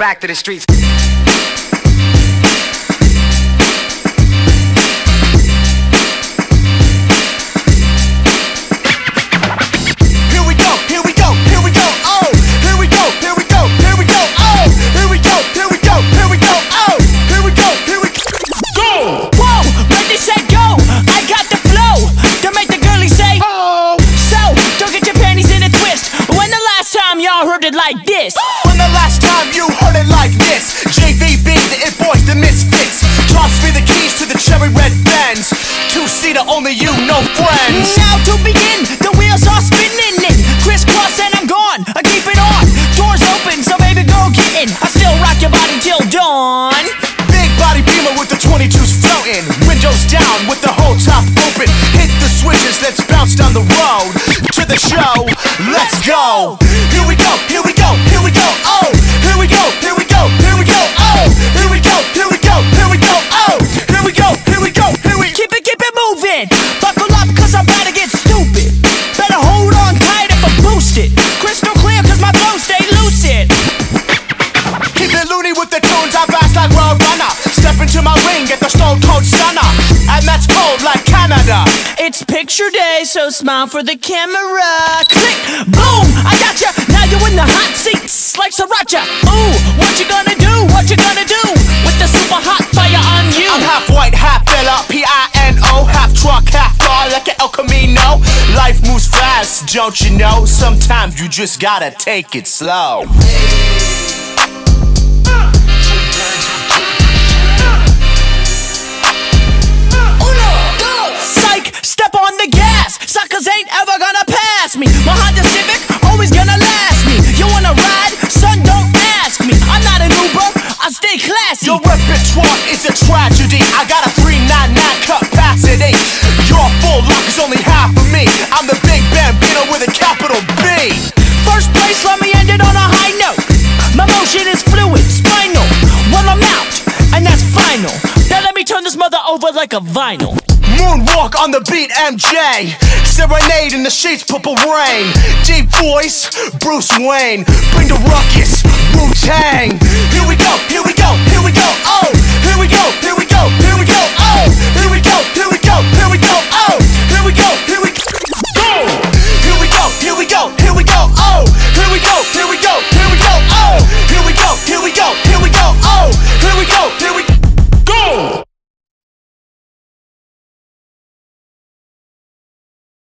back to the streets. Here we you, no friends. Now to begin, the wheels are spinning in. Crisscross and I'm gone. I keep it on. Doors open, so baby girl get in. I still rock your body till dawn. Big body beamer with the 22s floating. Windows down with the whole top open. Hit the switches, let's bounce down the road. To the show, let's go. Here we go, here we go, here we go. Oh, moving. Buckle up, cause I'm about to get stupid. Better hold on tight if I boost it. Crystal clear, cause my flow stay lucid. Keep it loony with the tunes, I fast like Road Runner. Step into my ring, get the stone cold stunner. And that's cold like Canada. It's picture day, so smile for the camera. Click, boom, I got ya. Now you're in the hot seats like Sriracha. Ooh, what you gonna do? What you gonna do don't you know? Sometimes you just gotta take it slow Psych, step on the gas. Suckers ain't ever gonna pass me. My Honda Civic always gonna last me. You wanna ride? Son, don't ask me. I'm not an Uber. I stay classy. Your repertoire is a tragedy I got a 399 capacity Your full lock is only half with a capital B First place, let me end it on a high note. My motion is fluid, spinal. Well, I'm out, and that's final. Now let me turn this mother over like a vinyl. Moonwalk on the beat, MJ. Serenade in the sheets, purple rain. Deep voice, Bruce Wayne. Bring the ruckus, Wu Tang. Here we go, here